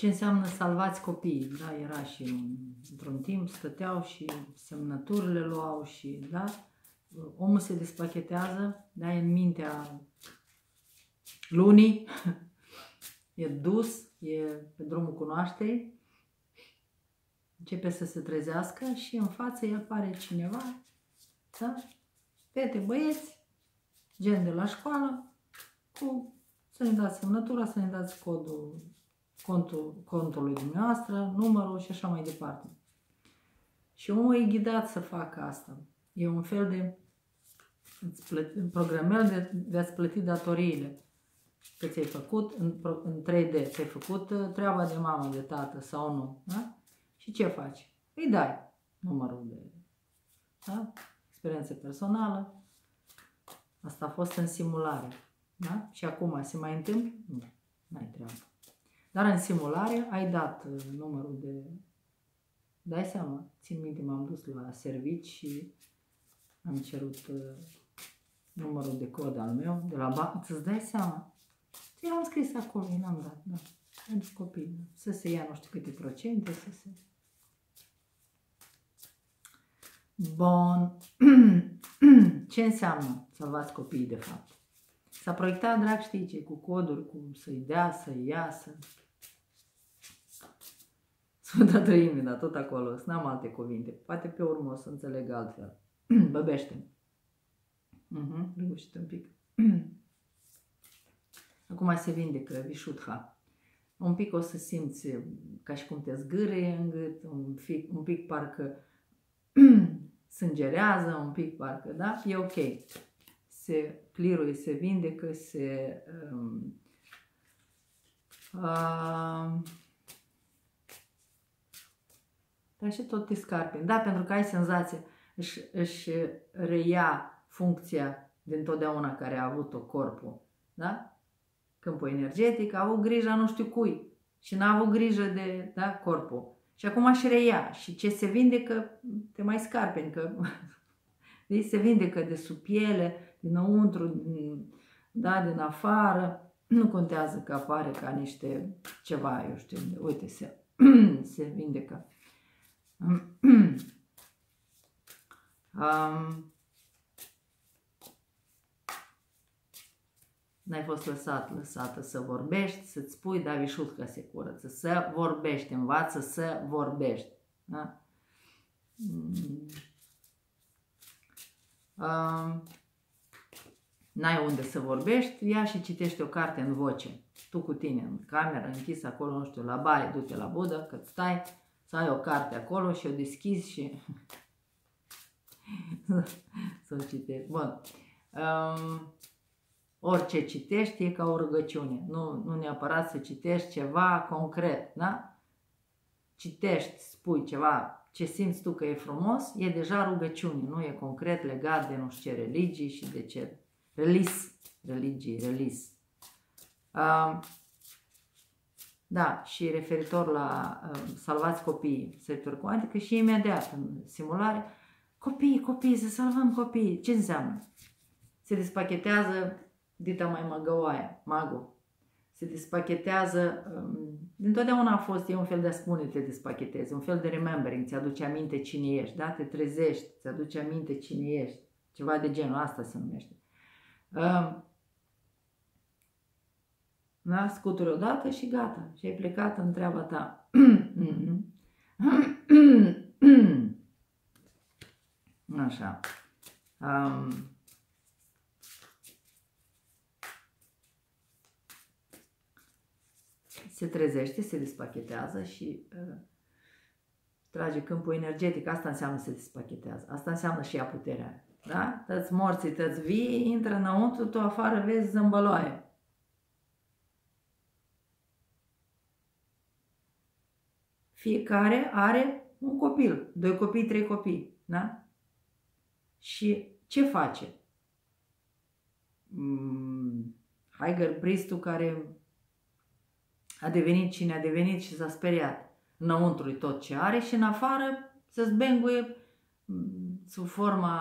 ce înseamnă salvați copiii, da, era și într-un timp, stăteau și semnăturile luau și, da, omul se despachetează, da, e în mintea lunii, e dus, e pe drumul cunoașterii, începe să se trezească și în față îi apare cineva, da, fete, băieți, gen de la școală, cu să ne dați semnătura, să ne dați codul contul, contului dumneavoastră, numărul și așa mai departe. Și omul e ghidat să facă asta. E un fel de programel de, de a-ți plăti datoriile. Că ți-ai făcut în, în 3D, ți-ai făcut uh, treaba de mamă, de tată sau nu. Da? Și ce faci? Îi dai numărul de da? experiență personală. Asta a fost în simulare. Da? Și acum se mai întâmplă? Nu, n-ai treabă. Dar în simulare ai dat uh, numărul de... Dai seama, țin minte, m-am dus la servici și am cerut uh, numărul de cod al meu de la bancă. Îți dai seama? Eu am scris acolo, n-am dat, da. Pentru copii, să se ia nu știu câte procente, să se... Bun. Ce înseamnă salvați copiii, de fapt? S-a proiectat, drag, știi ce, cu coduri, cum să-i dea, să-i iasă. Sfânta Trăime, dar tot acolo, să n-am alte cuvinte. Poate pe urmă o să înțeleg altfel. Băbește. Uh-huh, reușit un pic. Acum se vindecă vișutha. Un pic o să simți ca și cum te zgârie în gât, un pic, un pic parcă sângerează, un pic parcă, da? E ok. Se cliruie, se vindecă, se... Um, uh, dar și tot te scarpini. Da, pentru că ai senzația, își, își reia funcția din totdeauna care a avut-o corpul. Da? Câmpul energetic a avut grijă nu știu cui și n-a avut grijă de da, corpul. Și acum își reia și ce se vindecă, te mai scarpeni, că se vindecă de sub piele, dinăuntru, din, da, din afară. Nu contează că apare ca niște ceva, eu știu, uite, se, se vindecă um, n-ai fost lăsat, lăsată să vorbești, să-ți spui, da, vișutcă se curăță, să vorbești, învață să vorbești. Da? Um, n-ai unde să vorbești, ia și citește o carte în voce. Tu cu tine, în cameră, închis acolo, nu știu, la baie, du-te la budă, că stai, să ai o carte acolo și o deschizi și să o citești. Bun. Um, orice citești e ca o rugăciune. Nu, nu neapărat să citești ceva concret, da? Citești, spui ceva ce simți tu că e frumos, e deja rugăciune, nu e concret legat de nu știu ce religii și de ce relis, religii, relis. Um, da, și referitor la uh, salvați copiii, sector cuantică și imediat în simulare, copii, copii, să salvăm copiii. Ce înseamnă? Se despachetează dita mai magăoaia, mago. Se despachetează, um, dintotdeauna a fost, e un fel de a spune te despachetezi, un fel de remembering, ți-aduce aminte cine ești, da? Te trezești, ți-aduce aminte cine ești, ceva de genul, asta se numește. Uh, da? Scuturi odată și gata. Și ai plecat în treaba ta. Așa. Um, se trezește, se despachetează și uh, trage câmpul energetic. Asta înseamnă se despachetează. Asta înseamnă și ea puterea. Da? Tăți morții, tăți vii, intră înăuntru, tu afară vezi zâmbăloaie. Fiecare are un copil, doi copii, trei copii, da? Și ce face? Mm, Heiger Pristul care a devenit cine a devenit și s-a speriat înăuntru tot ce are și în afară să zbenguie mm, sub forma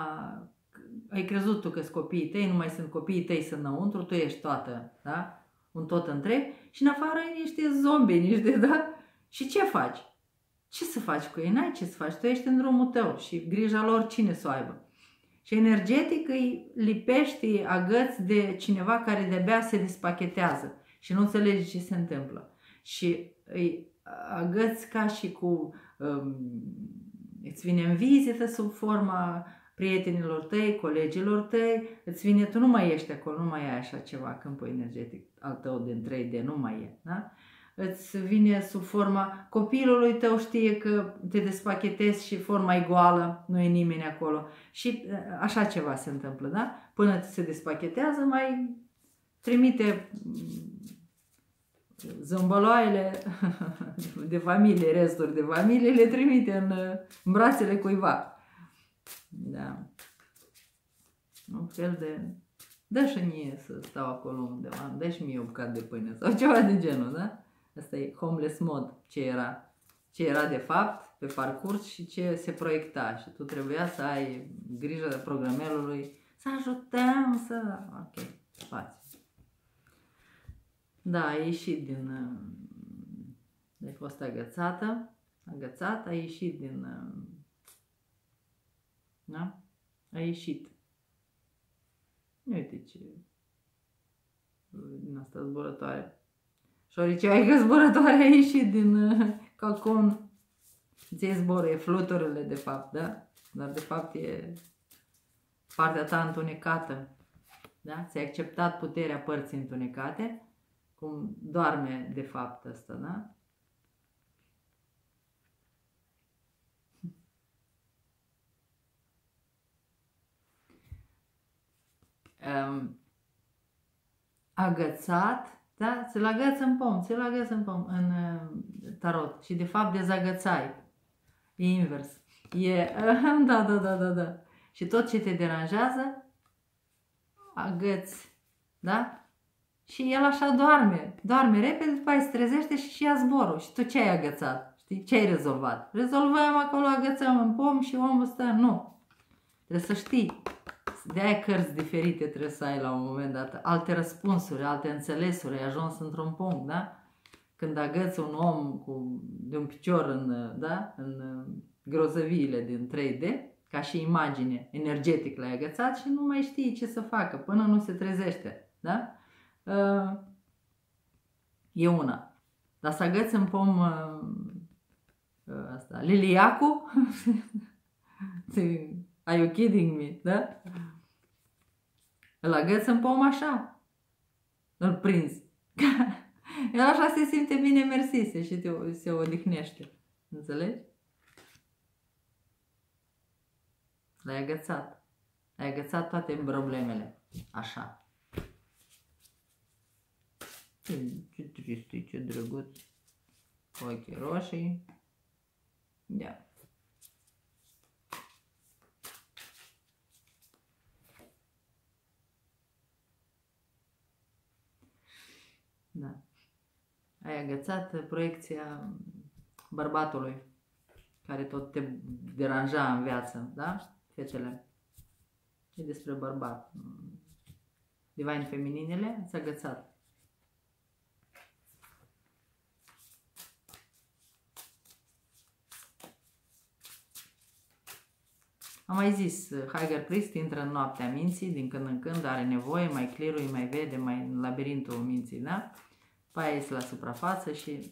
ai crezut tu că sunt copiii tăi, nu mai sunt copiii tăi, sunt înăuntru, tu ești toată, da? un tot întreg și în afară niște zombi, niște, da? Și ce faci? Ce să faci cu ei? N-ai ce să faci. Tu ești în drumul tău și grija lor cine să o aibă. Și energetic îi lipești, îi agăți de cineva care de-abia se despachetează și nu înțelege ce se întâmplă. Și îi agăți ca și cu... Um, îți vine în vizită sub forma prietenilor tăi, colegilor tăi, îți vine, tu nu mai ești acolo, nu mai ai așa ceva, câmpul energetic al tău din 3D, nu mai e, da? Îți vine sub forma copilului tău știe că te despachetezi și forma e goală, nu e nimeni acolo și așa ceva se întâmplă, da? Până se despachetează mai trimite zâmbăloaiele de familie, resturi de familie, le trimite în, în brațele cuiva. Da. Un fel de... Dă și mie să stau acolo undeva, dă și mie o bucată de pâine sau ceva de genul, da? Asta e homeless mod, ce era. Ce era de fapt pe parcurs și ce se proiecta și tu trebuia să ai grijă de programelului, să ajutăm, să... Ok, faci. Da, a ieșit din... De fost agățată, agățată, a ieșit din... Da? A ieșit. Uite ce... Din asta zburătoare. Șoricea că zburătoare a ieșit din uh, cocon. Ți zboră, e fluturile de fapt, da? Dar de fapt e partea ta întunecată. Da? Ți-ai acceptat puterea părții întunecate, cum doarme de fapt asta, da? Um, agățat da? Ți-l agăți în pom, ți-l agăți în pom, în uh, tarot. Și de fapt dezagățai. E invers. E, uh, da, da, da, da, da. Și tot ce te deranjează, agăți. Da? Și el așa doarme. Doarme repede, după aia se trezește și și ia zborul. Și tu ce ai agățat? Știi? Ce ai rezolvat? Rezolvăm acolo, agățăm în pom și omul stă. Nu. Trebuie să știi de aia cărți diferite trebuie să ai la un moment dat, alte răspunsuri, alte înțelesuri, ai ajuns într-un punct, da? Când agăți un om cu, de un picior în, da? în grozăviile din 3D, ca și imagine energetic l-ai agățat și nu mai știi ce să facă până nu se trezește, da? Uh, e una. Dar să agăți în pom uh, uh, asta, liliacu, are you kidding me, da? Îl agăți în pom așa. Îl prins. El așa se simte bine mersi și te, se odihnește. Înțelegi? L-ai agățat. Ai agățat toate problemele. Așa. Ce trist, ce drăguț. Ochii roșii. Da. Da. Ai agățat proiecția bărbatului care tot te deranja în viață, da? Fetele. E despre bărbat. Divine femininele, ți-a agățat. Am mai zis, Hager Priest intră în noaptea minții, din când în când are nevoie, mai clearui, mai vede, mai în labirintul minții, da? Pe aia la suprafață și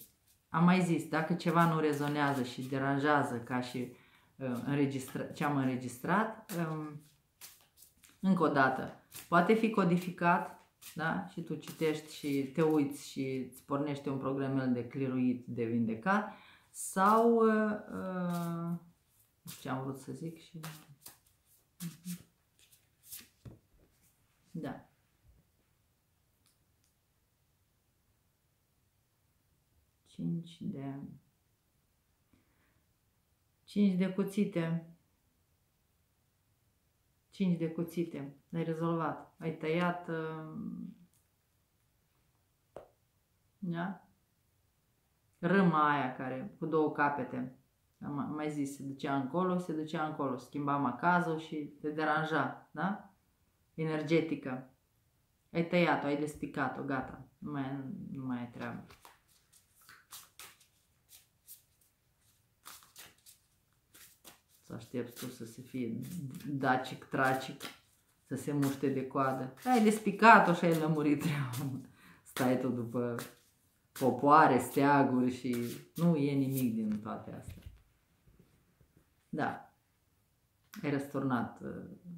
am mai zis, dacă ceva nu rezonează și deranjează ca și uh, înregistra, ce am înregistrat, um, încă o dată, poate fi codificat, da? Și tu citești și te uiți și îți pornește un program de cliruit, de vindecat, sau uh, uh, ce am vrut să zic și... Mhm. Da. Cinci de... Cinci de cuțite. Cinci de cuțite. Ai rezolvat. Ai tăiat... Uh, da? Râma aia care, cu două capete. Am mai zis, se ducea încolo, se ducea încolo, schimba macazul și te deranja, da? Energetică. Ai tăiat-o, ai despicat-o, gata. Nu mai, nu mai e treabă. Să aștepți tu să se fie dacic, tracic, să se muște de coadă. Ai despicat-o și ai lămurit treaba. Stai tu după popoare, steaguri și nu e nimic din toate astea. Da. Ai răsturnat, uh,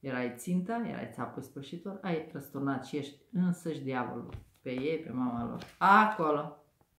erai ținta, erai țapul spășitor, ai răsturnat și ești însăși diavolul pe ei, pe mama lor. Acolo.